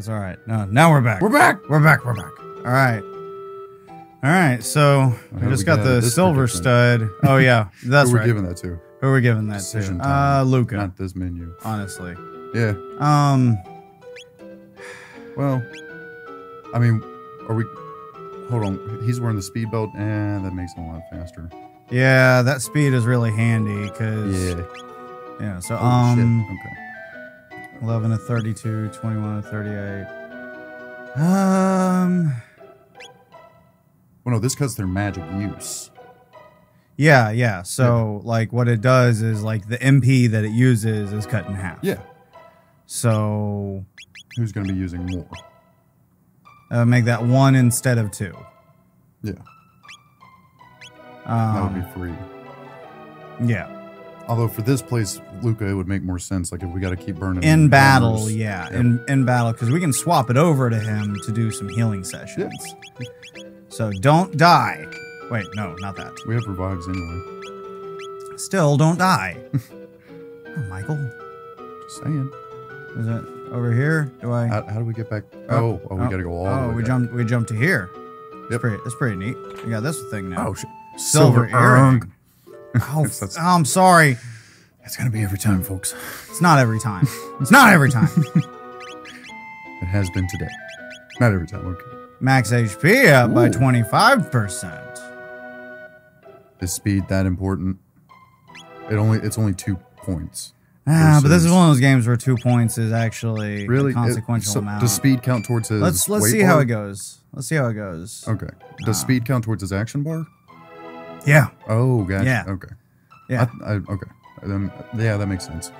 That's all right. No, now we're back. We're back. We're back. We're back. All right. All right. So we do just got the silver stud. Oh yeah, that's Who we're right. giving that to? Who are we giving that Decision to? time. Uh, Lucca. Not this menu. honestly. Yeah. Um. Well, I mean, are we? Hold on. He's wearing the speed belt, and that makes him a lot faster. Yeah, that speed is really handy because Yeah. yeah. So Oh, um, shit. Okay. 11 to 32, 21 to 38. Um. Well, no, this cuts their magic use. Yeah, yeah. So like, what it does is like the MP that it uses is cut in half. Yeah. So Who's going to be using more? uh, make that one instead of two. Yeah. That would Um, be free. yeah. Although for this place, Lucca, it would make more sense. Like if we got to keep burning In battle, yeah. Yep. In in battle, because we can swap it over to him to do some healing sessions. So don't die. Wait, no, not that. We have revives anyway. Still, don't die. oh, Michael, Just saying. is it over here? Do I? How, how do we get back? Oh, oh, oh we oh, got to go all Oh, the way we back. jumped. We jumped to here. That's Yep. pretty. That's pretty neat. We got this thing now. Oh, shit. Silver earring. Oh, oh, I'm sorry. It's going to be every time, folks. It's not every time. It's not every time. It has been today. Not every time. Okay. Max HP up by 25%. Is speed that important? It only it's only two points. Ah, but this is one of those games where two points is actually Really? a consequential It- so amount. Does speed count towards his? let's let's see how it goes. Let's see how it goes. Okay. Does Ah. speed count towards his action bar? Yeah. Oh, gotcha. Yeah. Okay. Yeah. I, I, okay. Then, yeah, that makes sense.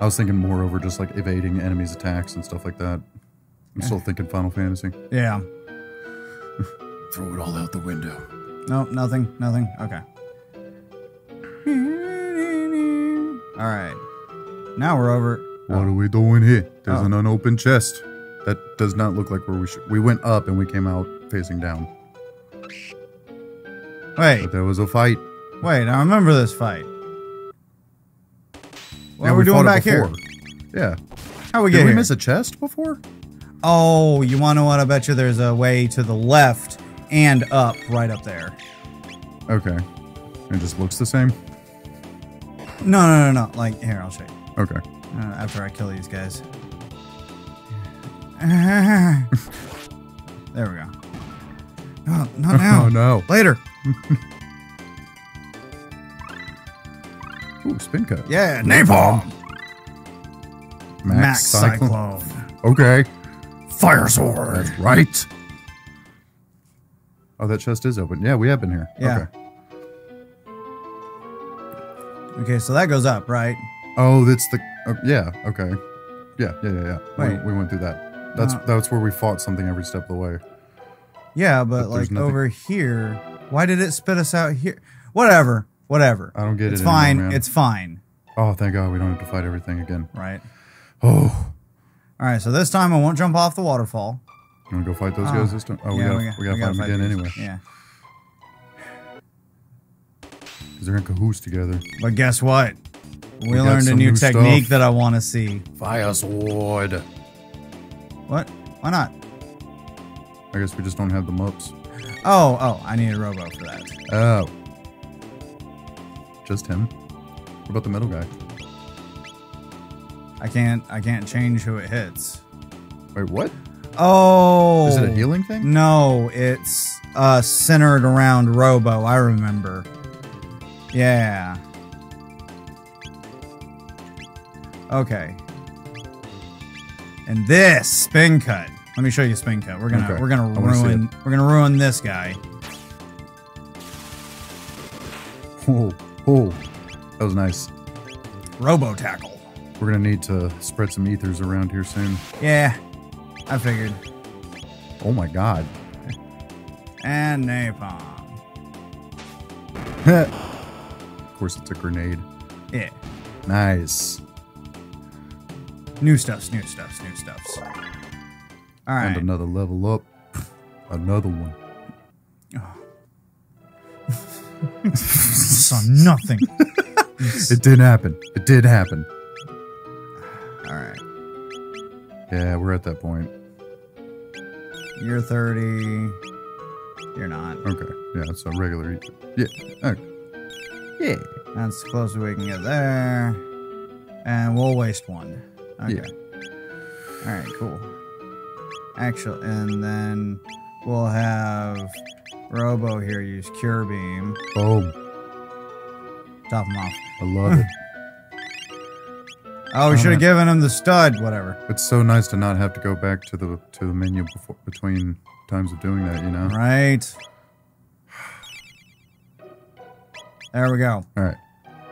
I was thinking more over just like evading enemies' attacks and stuff like that. I'm still thinking Final Fantasy. Yeah. Throw it all out the window. No, nothing. Nothing. Okay. All right. Now we're over. What are we doing here? There's Oh. an unopened chest. That does not look like where we should. We went up and we came out facing down. Wait, But there was a fight. wait. I remember this fight. What Yeah, are we, doing back here? Yeah. How we Did get we here? miss a chest before? Oh, you want to know what? I bet you there's a way to the left and up, right up there. Okay. It just looks the same. No, no, no, no. Like here, I'll show you. Okay. Uh, after I kill these guys. there we go. No, not now. Oh no. Later. Ooh, spin cut. Yeah, napalm. Max, Max Cyclone. Cyclone. Okay. Fire sword. That's right. Oh, that chest is open. Yeah, we have been here. Yeah. Okay. Okay, so that goes up, right? Oh, that's the. Uh, yeah. Okay. Yeah. Yeah. Yeah. Yeah. Wait. We, we went through that. That's Uh, that's where we fought something every step of the way. Yeah, but, But like over here, why did it spit us out here? Whatever, whatever. I don't get it's it. It's fine. anymore, it's fine, Oh, thank God we don't have to fight everything again. right? Oh, All right, so this time I won't jump off the waterfall. you want to go fight those Oh, guys this time? Oh, we got we we, got- gotta we fight gotta them again these. anyway. Yeah, Because they're in cahoots together. but guess what? We, We learned a new new technique stuff. that I want to see. Fire sword. What? Why not? I guess we just don't have the mups. Oh, oh, I need a robo for that. Oh. Just him. What about the middle guy? I can't. I can't change who it hits. Wait, what? Oh, Is it a healing thing? No, it's uh centered around Robo. I remember. Yeah. Okay. And this spin cut. Let me show you spin cut. We're gonna Okay. we're gonna I wanna see ruin we're gonna ruin this guy. Oh, oh. That was nice. Robo tackle. We're gonna need to spread some ethers around here soon. Yeah. I figured. Oh my god. And napalm. of course, it's a grenade. Yeah. Nice. New stuffs, new stuffs, new stuffs. All right. And another level up. Another one. Saw nothing. It did happen. It did happen. All right. Yeah, we're at that point. You're 30. You're not. Okay. Yeah, it's a regular. Yeah. Okay. Yeah. That's the closest we can get there. And we'll waste one. Okay. Yeah. Alright, cool. Actually, and then we'll have Robo here use Cure Beam. Boom. Top him off. I love it. Oh, we Oh, should have given him the stud. Whatever. It's so nice to not have to go back to the to the menu before between times of doing that. You know. Right. There we go. All right.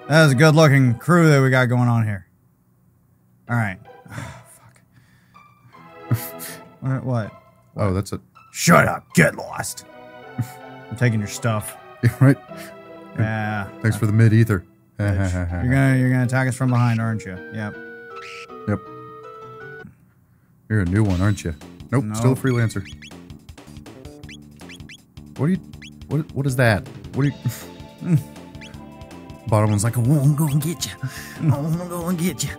That is a good looking crew that we got going on here. All right. Fuck. what, what? Oh, that's it. Shut up. Get lost. I'm taking your stuff. right. Yeah. Thanks for the mid ether. You're gonna you're gonna attack us from behind, aren't you? Yep. Yep. You're a new one, aren't you? Nope. Still a freelancer. What are you? What? What is that? What are you? Bottom one's like, I'm gonna get you. Oh, I'm gonna get you.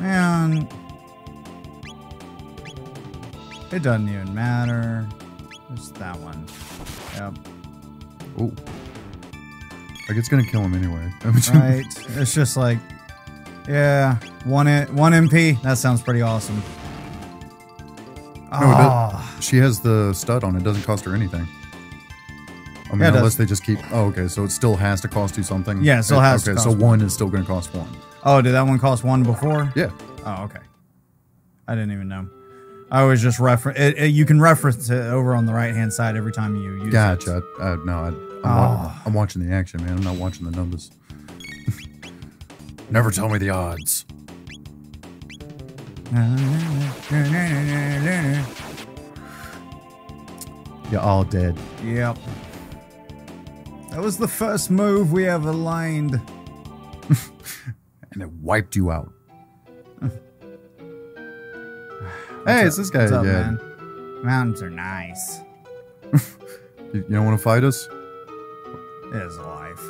Man. It doesn't even matter. Just that one. Yep. Oh. Like it's gonna kill him anyway. Right. it's just like, yeah, one I- one MP. That sounds pretty awesome. No, Oh, She has the stud on. It doesn't cost her anything. I mean, Yeah, unless does. they just keep. Oh, okay. So it still has to cost you something. Yeah, it still eh, has to Okay, so one. one is still going to cost one. oh, did that one cost one before? Yeah. Oh, okay. I didn't even know. I was just reference. You can reference it over on the right hand side every time you use it. Gotcha. Uh, no, I, I'm, wa- Oh. I'm watching the action, man. I'm not watching the numbers. Never tell me the odds. You're all dead. Yep. That was the first move we ever lined. And it wiped you out. hey, it's this guy What's up, again. man? Mountains are nice. You, you don't want to fight us? It is life.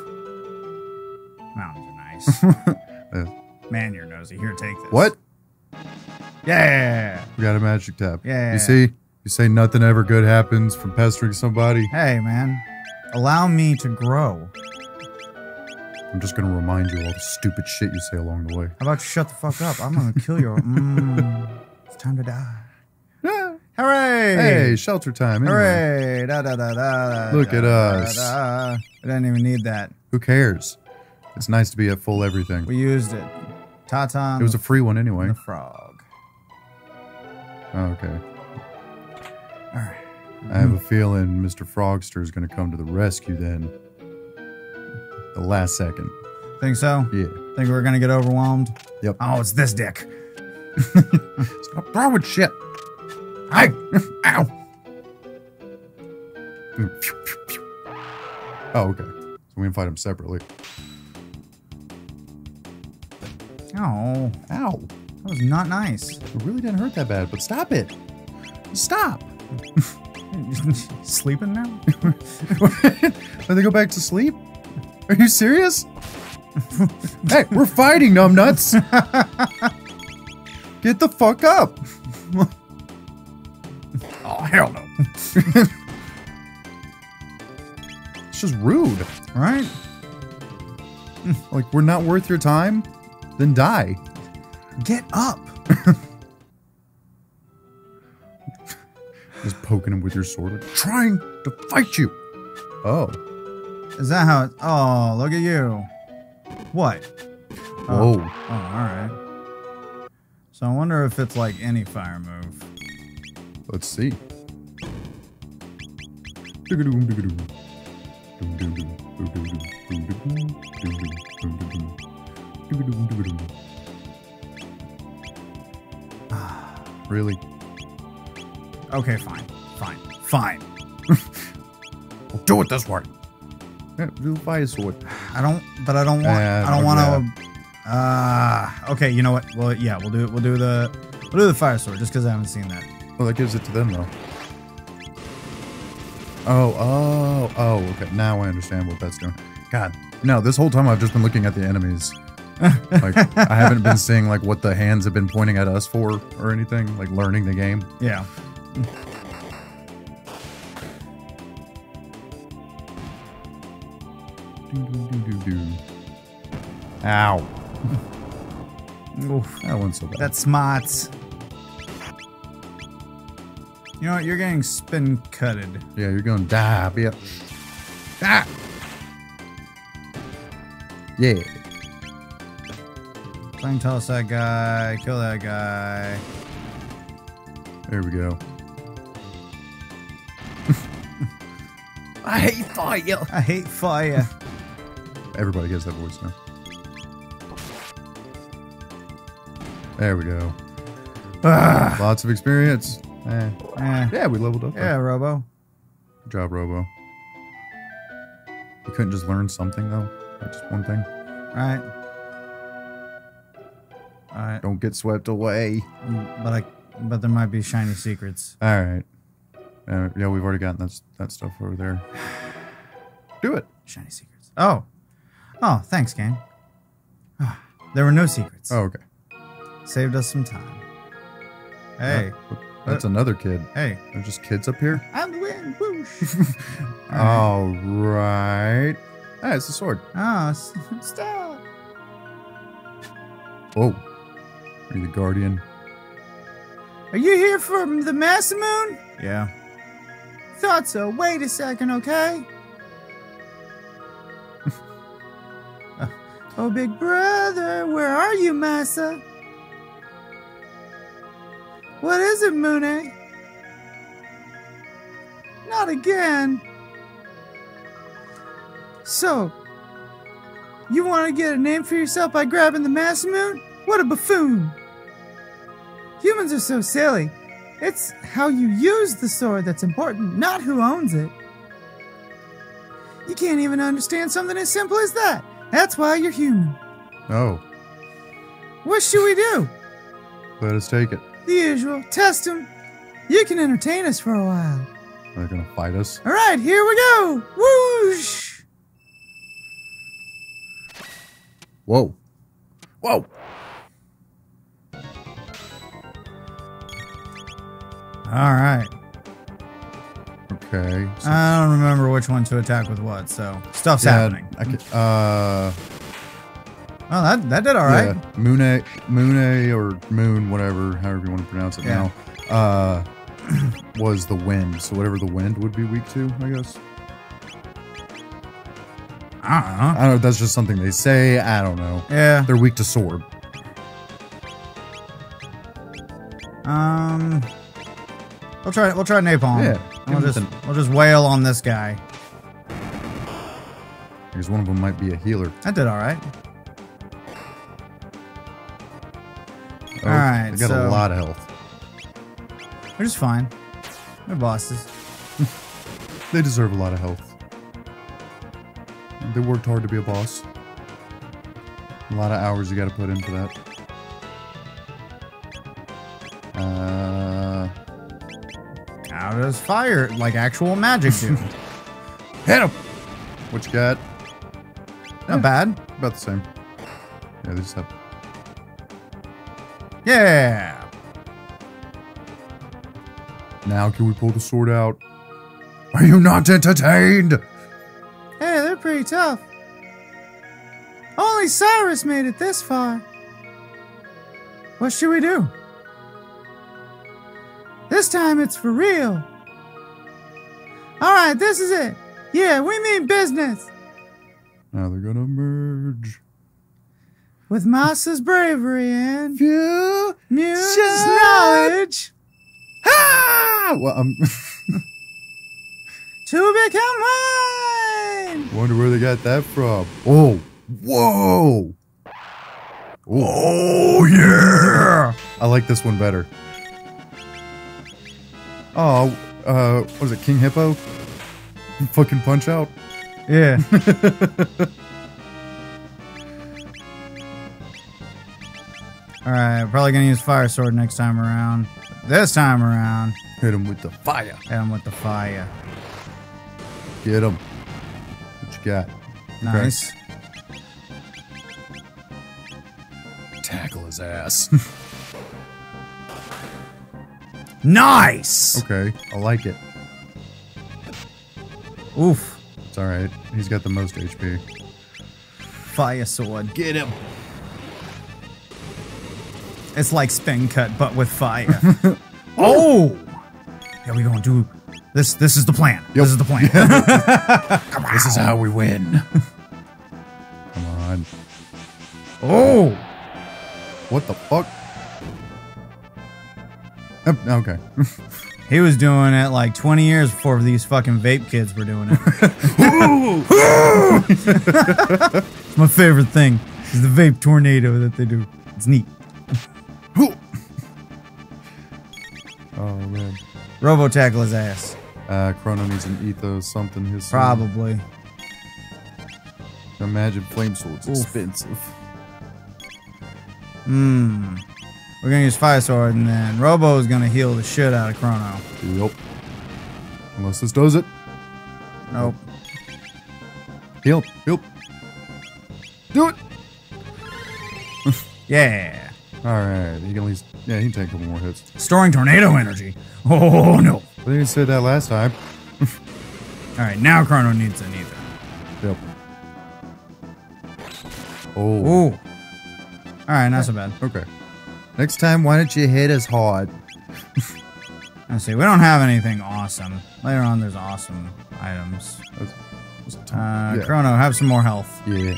Mountains are nice. Yeah. Man, you're nosy. Here, take this. What? Yeah. We got a magic tap. Yeah. You see? You say nothing ever good happens from pestering somebody. Hey, man. Allow me to grow. I'm just going to remind you all the stupid shit you say along the way. How about you shut the fuck up? I'm gonna kill you. Mm, time to die. Yeah. Hooray! Hey, shelter time. Anyway. Hooray! Da da da da. Look da, at da, us. da. We didn't even need that. Who cares? It's nice to be at full everything. We used it. Tata. It was a free one anyway. the frog. Oh, okay. All right. I have a feeling Mr. Frogster is going to come to the rescue then. The last second. Think so? Yeah. Think we're gonna get overwhelmed? Yep. Oh, it's this dick. Stop throwing shit. Hey! Ow! Oh, okay. So we can fight him separately. Oh, Ow! that was not nice. It really didn't hurt that bad, but stop it. Stop. Sleeping now? Let they go back to sleep? Are you serious? hey, we're fighting, numbnuts. Get the fuck up. Oh hell no! It's just rude. Right? Hmm, like, we're not worth your time? Then die. Get up. Just poking him with your sword, like, trying to fight you. Oh. Is that how? It, oh, look at you. What? Whoa. Oh, oh, all right. So I wonder if it's like any fire move. Let's see. Really? Okay, fine, fine, fine. Well, do it this way. Yeah, do fire sword. I don't, but I don't want. Uh, I don't want to. Uh, okay. You know what? Well, yeah, we'll do. It. We'll do the. We'll do the fire sword just because I haven't seen that. Well, that gives it to them, though. Oh, oh, oh, okay. Now I understand what that's doing. God, no, this whole time I've just been looking at the enemies like I haven't been seeing like what the hands have been pointing at us for or anything, like learning the game. Yeah. Do, do, do, do, do. Ow. Oof. That one's so bad. That's smarts. You know what? You're getting spin cutted. yeah, you're going to die, bitch. Ah! Yeah. Flame toss that guy. Kill that guy. There we go. I hate fire. I hate fire. Everybody gets that voice now. There we go. Ugh. Lots of experience. Eh. Eh. Yeah, we leveled up. Yeah, Robo. Good job, Robo. You couldn't just learn something though, like just one thing. Right. Alright. Don't get swept away. Mm, But I but there might be shiny secrets. All right. Uh, yeah, we've already gotten that that stuff over there. Do it. Shiny secrets. Oh. Oh, thanks, gang. Ah, there were no secrets. Oh, okay. Saved us some time. Hey. Uh, that's another kid. Hey. There's just kids up here. I'm the wind. Whoosh. All right. Ah, it's a sword. Oh, stop. Whoa. Are you the guardian? Are you here from the Masamune? Yeah. Thought so. Wait a second, okay? Uh, oh, big brother, where are you, Massa? What is it, Mune? Not again. So, you want to get a name for yourself by grabbing the Masamune? What a buffoon! Humans are so silly. It's how you use the sword that's important, not who owns it. You can't even understand something as simple as that. That's why you're human. Oh, What should we do? let us take it. The usual. Test them. You can entertain us for a while. They're gonna fight us. All right, here we go. Whoosh! Whoa. Whoa. All right. Okay. So, I don't remember which one to attack with what, so stuff's yeah, happening. I can, uh, Oh, that that did all right. yeah, Moon, Moon or Moon, whatever, however you want to pronounce it Yeah. now, uh, was the wind. So whatever the wind would be weak to, I guess. I don't know. I don't know. That's just something they say. I don't know. Yeah. They're weak to sword. Um, we'll try. We'll try napalm. Yeah, We'll just we'll just wail on this guy. Because one of them might be a healer. That did all right. Oh, All right, They got so- a lot of health. They're just fine. They're bosses. They deserve a lot of health. They worked hard to be a boss. A lot of hours you got to put into that. Uh, How does fire like actual magic do? hit him. What you got? Not bad. About the same. Yeah, they just have. Yeah. Now can we pull the sword out? Are you not entertained? Hey, they're pretty tough. Only Cyrus made it this far. What should we do? This time it's for real. All right, this is it. Yeah, we mean business. With Masa's bravery and Sure. knowledge Ah! Well, um, to become one. wonder where they got that from. Oh, whoa! Oh yeah! I like this one better. Oh, uh, what was it, King Hippo? Fucking punch out. Yeah. All right, probably gonna use fire sword next time around. This time around, Hit him with the fire. hit him with the fire. Get him. What you got? Okay. Tackle his ass. Nice. okay, I like it. Oof. It's all right. He's got the most HP. Fire sword. Get him. It's like spin cut, but with fire. oh. Yeah, we gonna do this. This is the plan. This is the plan. This is how we win. Come on. oh. What the fuck? Yep, okay. He was doing it like 20 years before these fucking vape kids were doing it. it's my favorite thing is the vape tornado that they do. It's neat. Robo tackle his ass. Uh, Crono needs an ethos something. His. Probably. Imagine flame swords Oof. expensive. Hmm. We're gonna use fire sword, and then Robo is gonna heal the shit out of Crono. Yep. Unless this does it. Nope. Heal. Heal. Do it. Yeah. All right. He can at least. Yeah, he can take a couple more hits. Storing tornado energy. Oh no. But he said that last time. All right, now Crono needs an ether. Yep. Oh. Ooh. All right, not so bad. Okay. Next time, why don't you hit us hard? Let's see. We don't have anything awesome. Later on, there's awesome items. That's- that's- Uh, yeah. Crono, have some more health. yeah.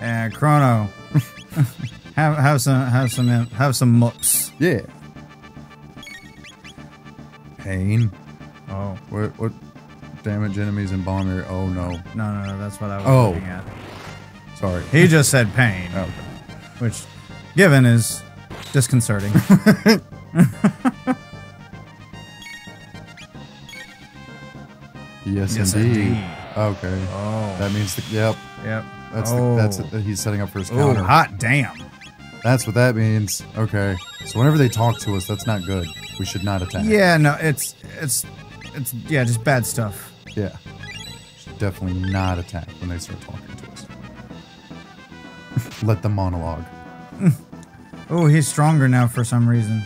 Uh, Crono, have have some have some have some mups. Yeah. Pain. Oh What? What? Damage enemies and bomb area. Oh no. no no no, that's what I was Oh. looking at. Sorry. He just said pain, Okay. which, given, is disconcerting. Yes, Yes, indeed. indeed. Okay. oh, That means the. Yep. yep. That's oh. the, that's. He's setting up for his Oh, counter. hot damn. That's what that means. Okay. So whenever they talk to us, that's not good. We should not attack. Yeah, no, it's it's it's yeah, just bad stuff. Yeah. Should definitely not attack when they start talking to us. Let them monologue. Oh, he's stronger now for some reason.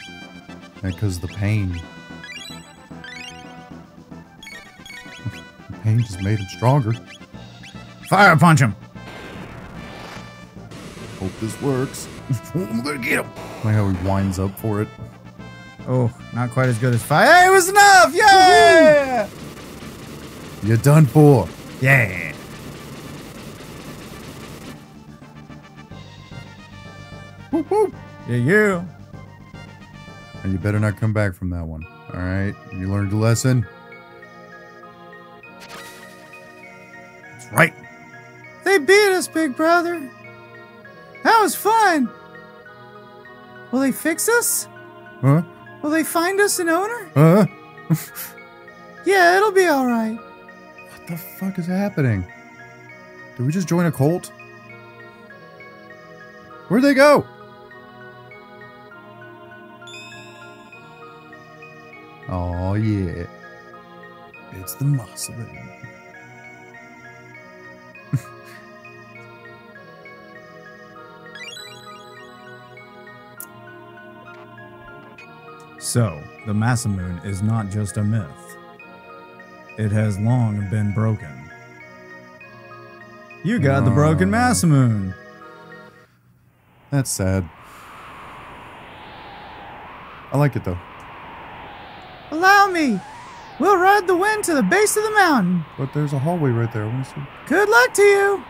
Because the pain. the pain just made him stronger. Fire punch him. Hope this works. I'm gonna get him. Like how he winds up for it. Oh, not quite as good as five. Hey, it was enough! Yeah! You're done for. Yeah. Whoop, whoop. Yeah, yeah. And you better not come back from that one. All right. You learned a lesson. That's right. They beat us, big brother. That was fun. Will they fix us? Huh? Will they find us an owner? Huh? Yeah, it'll be all right. What the fuck is happening? Did we just join a cult? Where'd they go? Oh yeah. It's the muscle. So, the Masamune is not just a myth. It has long been broken. You got the broken Oh. Masamune. That's sad. I like it though. Allow me. We'll ride the wind to the base of the mountain. But there's a hallway right there. I want to see. Good luck to you.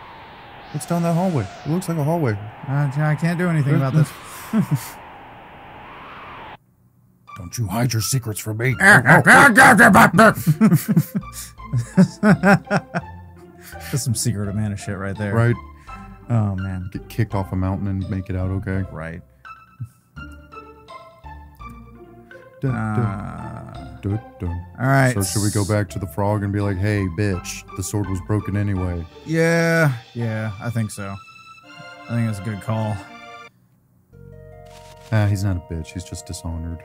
What's down that hallway? It looks like a hallway. Uh, I can't do anything about this. Don't you hide your secrets from me. That's some secret of mana shit right there. right? Oh man. Get kicked off a mountain and make it out okay. Right. Dun, Uh, dun, dun, dun. all right. So should we go back to the frog and be like, "Hey, bitch, the sword was broken anyway." Yeah. Yeah. I think so. I think that's a good call. Ah, he's not a bitch. He's just dishonored.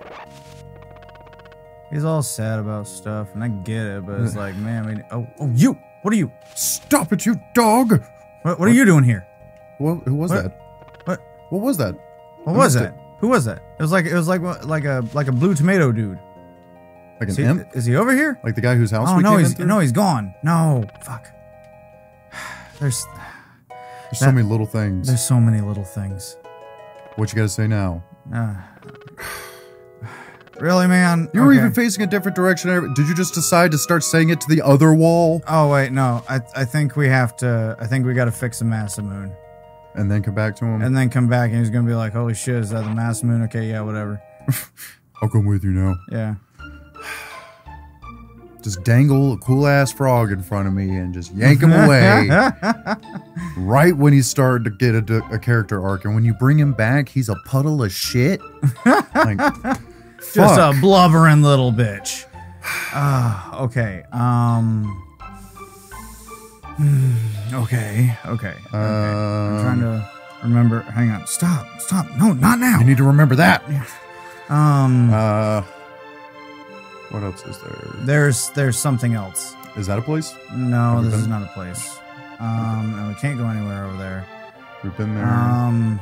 He's all sad about stuff, and I get it, but it's like, man, we, oh, oh, you! What are you? Stop it, you dog! What, what are you doing here? Who, who was What? that? What What was that? What I was that? Who was that? It was like it was like like a like a blue tomato dude. Like an Is he, imp? is he over here? Like the guy whose house Oh we no, came he's no, he's gone. No, fuck. There's There's so many little things. there's so many little things. What you got to say now? Uh, really, man? You were Okay. even facing a different direction. Did you just decide to start saying it to the other wall Oh wait, no. I I think we have to. I think we got to fix the Masamune, and then come back to him? and then come back, and he's gonna be like, "Holy shit, is that the Masamune?" Okay, yeah, whatever. I'll come with you now. Yeah. Just dangle a cool ass frog in front of me and just yank him away right when he's starting to get a, a character arc. And when you bring him back, he's a puddle of shit. like, Just fuck. a blubbering little bitch. Ah, okay. Um. hmm, Okay. Okay. okay. I'm trying Um, to remember. Hang on. Stop. Stop. No, not now. you need to remember that. Um. Uh, what else is there? There's there's something else. Is that a place? No, Have we this is been? not a place. Um, and we can't go anywhere over there. We've been there. Um,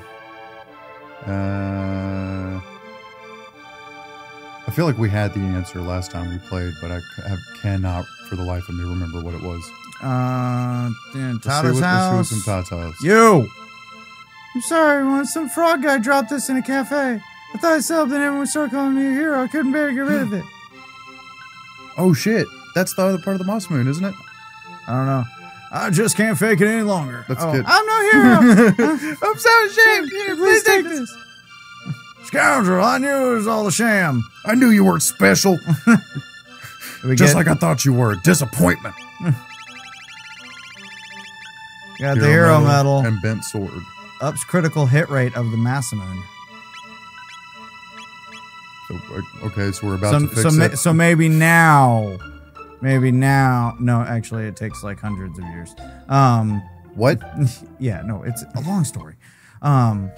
Uh, I feel like we had the answer last time we played, but I, have, cannot for the life of me remember what it was. uh, in Tata's what- house. in Tata's house. You. I'm sorry, everyone. Some frog guy dropped this in a cafe. I thought I sold, then everyone started calling me a hero. I couldn't bear to get rid of it. Oh shit, that's the other part of the Masamune, isn't it? I don't know. I just can't fake it any longer. That's oh, good. I'm no hero. I'm so ashamed. Here, please take this. Scoundrel, I knew it was all a sham. I knew you weren't special, We just get- like I thought you were. Disappointment. got the hero medal. and bent sword. Ups critical hit rate of the Masamune. So uh, okay, so we're about So, to fix so, ma- it. so maybe now, maybe now. No, actually, it takes like hundreds of years. Um, what? yeah, no, it's a long story. Um,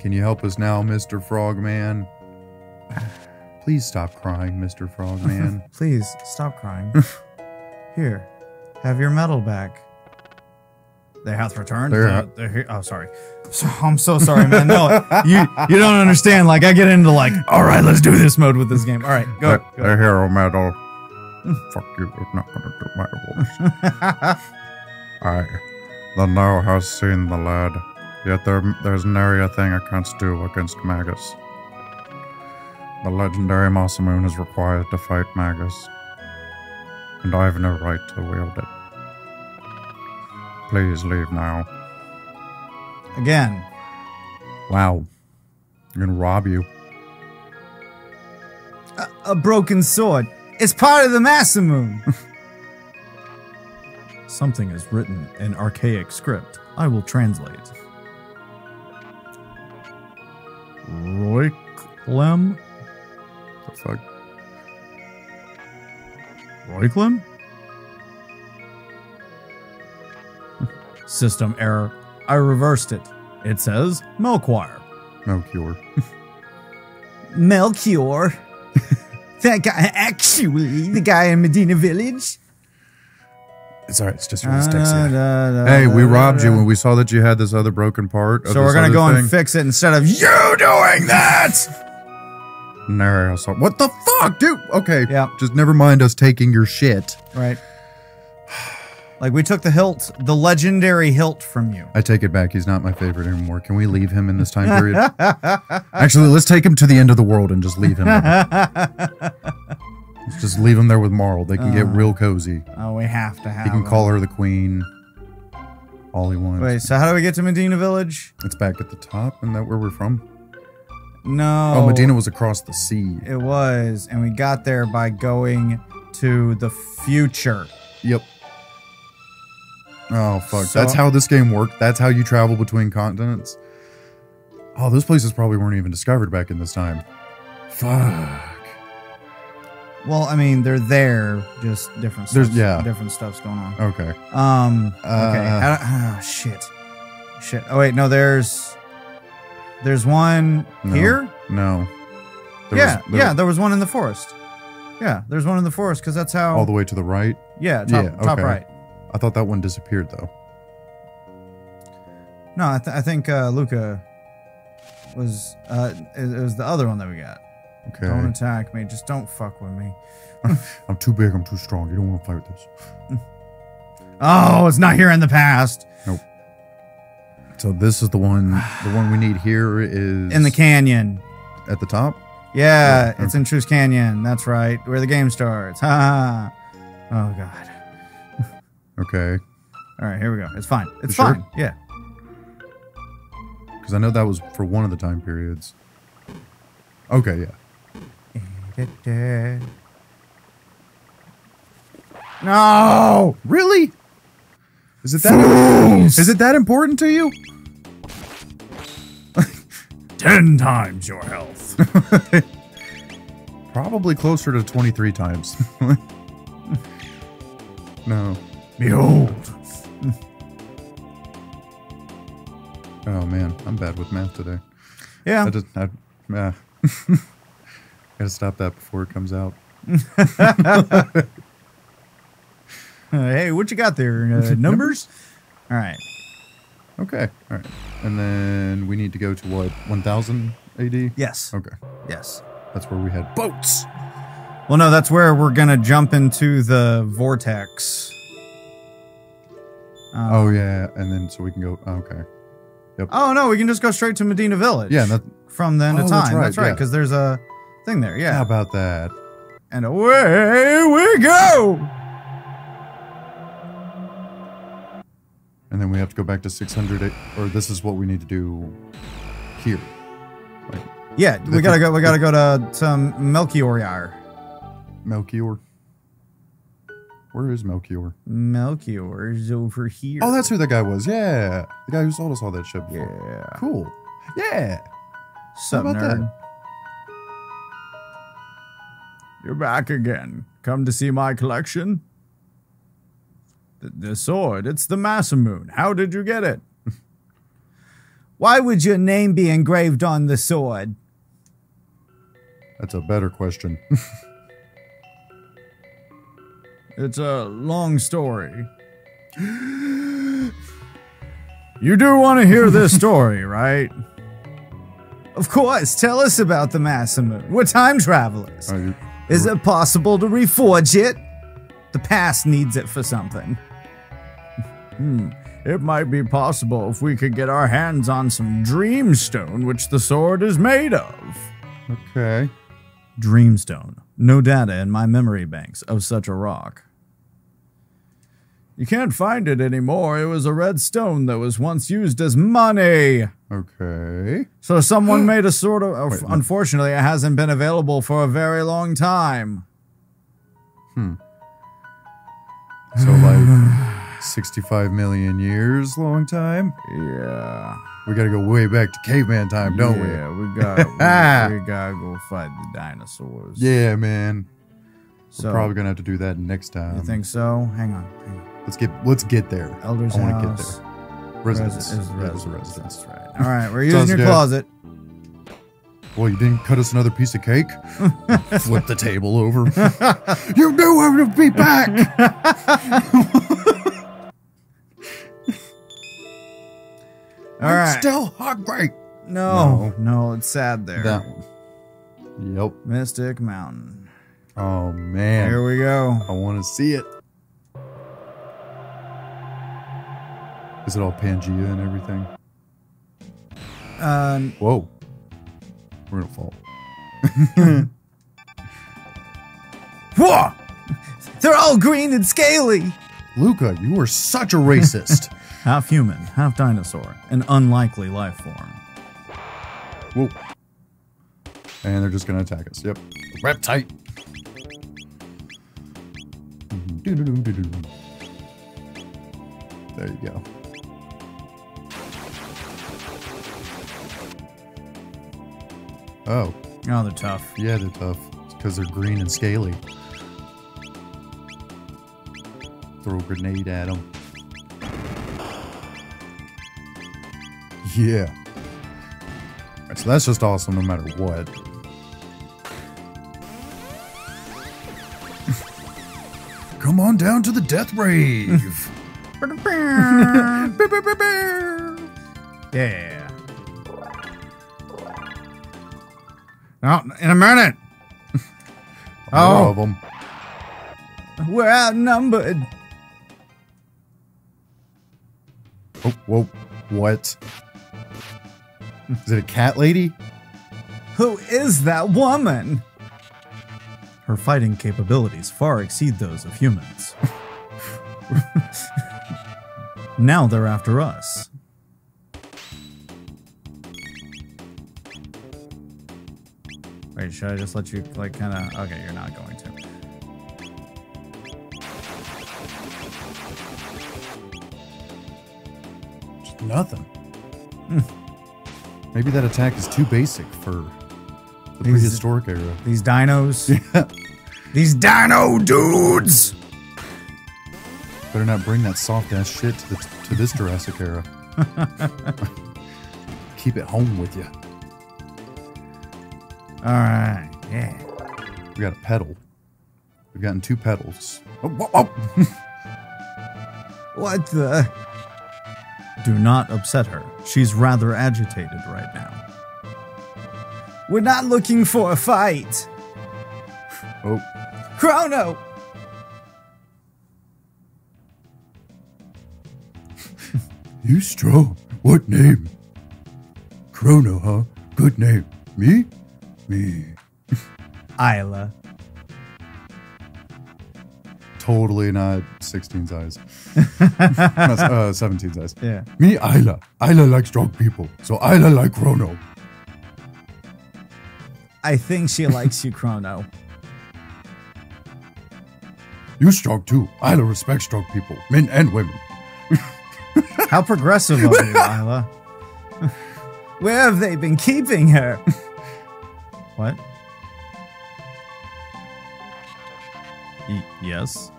Can you help us now, Mister Frogman? Please stop crying, Mister Frogman. please stop crying. Here, have your medal back. They hath returned. There The- ha- the he- oh, sorry. So- I'm so sorry, man. No, you you don't understand. Like I get into like, all right, let's do this mode with this game. All right, go. The, go. the hero medal. Fuck you, it's not gonna do my voice. I, the now has seen the lad, yet there, there's nary a thing I can't do against Magus. The legendary Masamune is required to fight Magus, and I have no right to wield it. Please leave now. Again, Wow. I'm gonna rob you. a broken sword. It's part of the Masamune. Something is written in archaic script. I will translate. Roiklem? The fuck? Roiklem? System error. I reversed it. It says Melchior. Cure. Melchior. that guy, actually, the guy in Medina Village. It's alright, it's just Da, da, da, Hey, we da, robbed you when we saw that you had this other broken part. Of So we're gonna go thing. and fix it instead of you doing that. What the fuck, dude? Okay. Yeah. Just never mind us taking your shit. Right. Like we took the hilt, the legendary hilt from you. I take it back. He's not my favorite anymore. Can we leave him in this time period? Actually, let's take him to the end of the world and just leave him. there. Let's just leave him there with Marle. They can get Uh. real cozy. Oh, we have to have. He can him. call her the queen. All he wants. Wait, so how do we get to Medina Village? It's back at the top. Isn't that where we're from? No. Oh, Medina was across the sea. It was, and we got there by going to the future. Yep. Oh fuck! So- That's how this game worked. That's how you travel between continents. Oh, those places probably weren't even discovered back in this time. Fuck. Well, I mean, they're there, just different. There's- Stuff's, yeah. different stuff's going on. Okay. Um. okay. Uh, oh shit. Shit. Oh wait, no. There's. There's one No. here. No. There yeah. was- there- yeah. There was one in the forest. Yeah. There's one in the forest because that's how. All the way to the right. yeah. Top, yeah, top right. I thought that one disappeared though. No, I, th- I think uh, Lucca was. Uh, it, it was the other one that we got. Okay. Don't attack me. Just don't fuck with me. I'm too big. I'm too strong. You don't want to fight with this. Oh, it's not here in the past. So this is the one. The one we need here is In the canyon. at the top. Yeah, Yeah, it's in Truce Canyon. That's right, where the game starts. Ha ha. Oh god. Okay. All right, here we go. It's fine. It's You sure? fine. Yeah. Because I know that was for one of the time periods. Okay. Yeah. No. Really? Is it that? Is it that important to you? Ten times your health. Probably closer to 23 times. no. Behold. Oh man, I'm bad with math today. Yeah. I just, I, uh, gotta stop that before it comes out. Uh, hey, what you got there? Uh, numbers? All right. Okay, all right. And then we need to go to what 1000 AD. Yes. Okay, Yes. that's where we had boats. Well, no, that's where we're gonna jump into the vortex. Um, Oh yeah, and then so we can go. oh, okay. Oh no, we can just go straight to Medina Village. Yeah, that, from then to Oh, time. that's right, right, yeah. because there's a thing there. Yeah. how about that? and away we go. And then we have to go back to 600, or this is what we need to do here. Like Yeah, we gotta go. We gotta go to some Melchior. Melchior. Where is Melchior? Melchior's over here. Oh, that's who that guy was. Yeah, the guy who sold us all that shit. Before. yeah. Cool. Yeah. Sup, about nerd? that? You're back again. Come to see my collection? The, the sword. It's the Masamune. How did you get it? Why would your name be engraved on the sword? That's a better question. It's a long story. You do want to hear this story, right? Of course. Tell us about the Masamune. We're time travelers. You- Is it possible to reforge it? The past needs it for something. Hmm. It might be possible if we could get our hands on some dreamstone, which the sword is made of. okay. Dreamstone. No data in my memory banks of such a rock. You can't find it anymore. It was a red stone that was once used as money. Okay. So someone made a sort of. Wait, no. unfortunately, it hasn't been available for a very long time. Hmm. So like 65 million years, long time. Yeah. We got to go way back to caveman time, don't yeah, we got we, we gotta go fight the dinosaurs. Yeah, man. so We're probably gonna have to do that next time. you think so? Hang on, hang on. Let's get let's get there. Elder's I want to get there. Residence. The Yeah, residence. residence. That's right. All right, we're using your good. closet. Well, you didn't cut us another piece of cake. Flip the table over. you knew I would be back. All I'm right. still hungry. no, no, it's sad there. That one. Yep. Mystic Mountain. Oh man. Here we go. I want to see it. Is it all Pangea and everything? Uh, Whoa. We're gonna fall. whoa! They're all green and scaly. Lucca, you are such a racist. Half human, half dinosaur, an unlikely life form. Whoa. And they're just gonna attack us. Yep. Wrap tight. There you go. Oh, Oh, they're tough. yeah, they're tough. Because they're green and scaly. Throw a grenade at them. Yeah. So that's just awesome no matter what. Come on down to the death rave. Yeah. Now, in a minute. More Oh. of them. We're outnumbered. Oh, whoa. What? Is it a cat lady? Who is that woman? Her fighting capabilities far exceed those of humans. now they're after us. Wait, should I just let you, like, kind of. Okay, you're not going to. Just nothing. Hmm. Maybe that attack is too basic for the These- prehistoric era. These dinos. Yeah. These dino dudes! Better not bring that soft ass shit to, the, to this Jurassic era. Keep it home with you. Alright, yeah. We got a petal. We've gotten two petals. Oh, whoa, oh, oh. whoa. What the? Do not upset her. She's rather agitated right now. We're not looking for a fight. oh, Crono! you strong. What name? Crono, huh? Good name. Me? Me. Ayla. Totally not 16 size. Not, uh, 17 size. Yeah. Me, Ayla. Ayla likes strong people. So Ayla like Crono. I think she likes you, Crono. You strong too. Ayla respects strong people, men and women. How progressive of you, Ayla. Where have they been keeping her? what? Yes.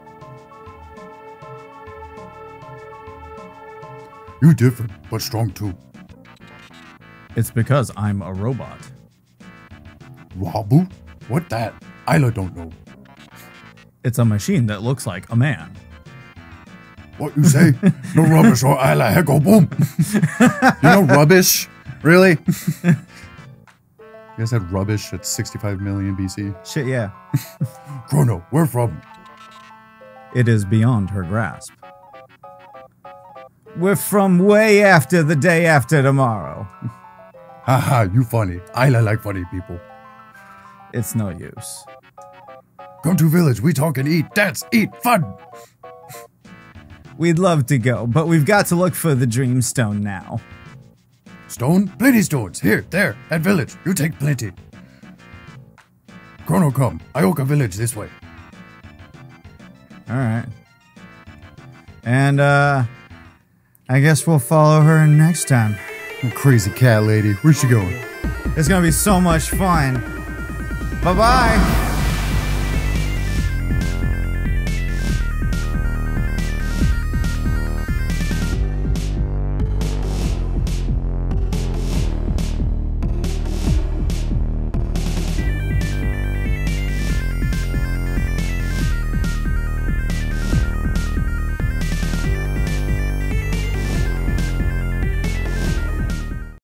You different, but strong too. It's because I'm a robot. Wabu? What that? Ayla don't know. It's a machine that looks like a man. What you say? no rubbish or Ayla heck go boom. you know rubbish? Really? you guys had rubbish at 65 million BC? Shit, yeah. Crono, where from? It is beyond her grasp. We're from way after the day after tomorrow. Haha, you funny. I like funny people. It's no use. Come to village, we talk and eat, dance, eat, fun. We'd love to go, but we've got to look for the Dreamstone now. Stone? Plenty stones. Here, there, at village. You take plenty. Crono come. Ioka village this way. All right. And, uh, I guess we'll follow her next time. Crazy cat lady. Where's she going? It's gonna be so much fun. Bye bye.